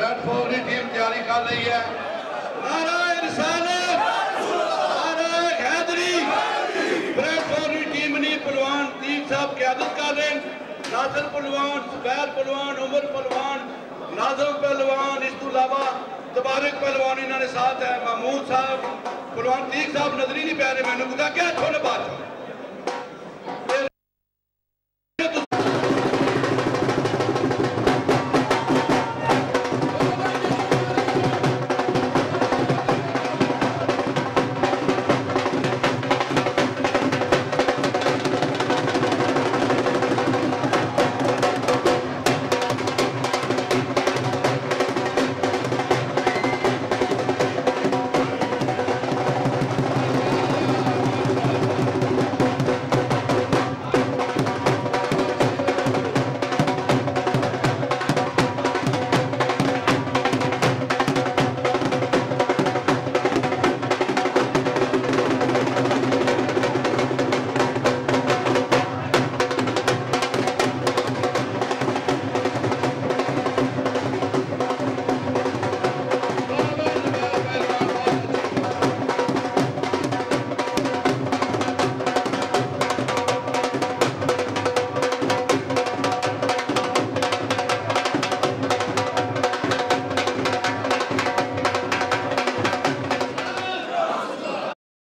run for की team तैयारी कर रही है नारायण रिसालत नारायण हैदरी फोर की टीम ने पहलवान दीप साहब क्यादत कर रहे हैं नासिर पहलवान सुबैर पहलवान उमर पहलवान नाजम पहलवान इस अलावा तबारक पहलवान इन्होंने साथ है महमूद साहब पहलवान दीप साहब नजरी नहीं पै रहे मैंने क्या थोड़े बात